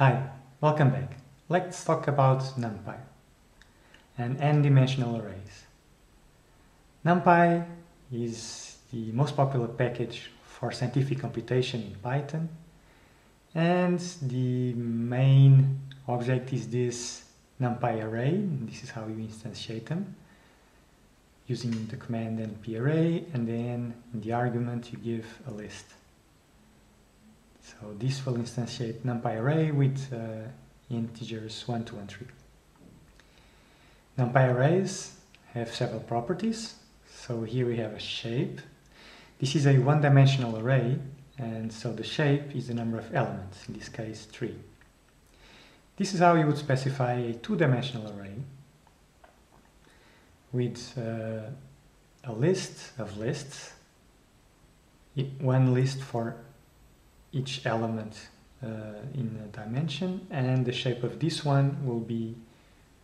Hi, welcome back. Let's talk about NumPy and n-dimensional arrays. NumPy is the most popular package for scientific computation in Python and the main object is this NumPy array. This is how you instantiate them using the command nparray and then in the argument you give a list. So this will instantiate NumPy array with uh, integers 1, 2, and 3. NumPy arrays have several properties. So here we have a shape. This is a one-dimensional array, and so the shape is the number of elements, in this case 3. This is how you would specify a two-dimensional array with uh, a list of lists, one list for each element uh, in a dimension and the shape of this one will be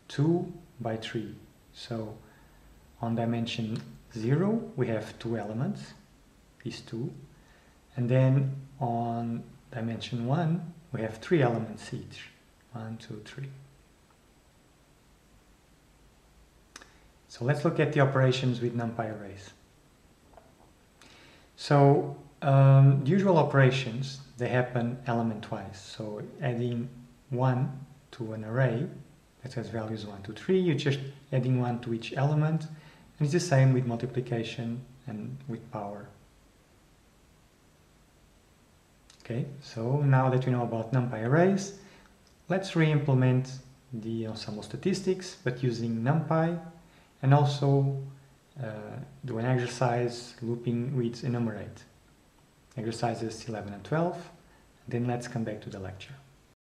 2 by 3 so on dimension 0 we have two elements these two and then on dimension 1 we have three elements each. One two three. So let's look at the operations with numpy arrays. So um, the usual operations, they happen element-wise. So adding 1 to an array that has values 1, 2, 3, you're just adding 1 to each element. And it's the same with multiplication and with power. Okay, so now that we know about NumPy arrays, let's re-implement the ensemble statistics, but using NumPy and also uh, do an exercise looping with enumerate exercises 11 and 12. Then let's come back to the lecture.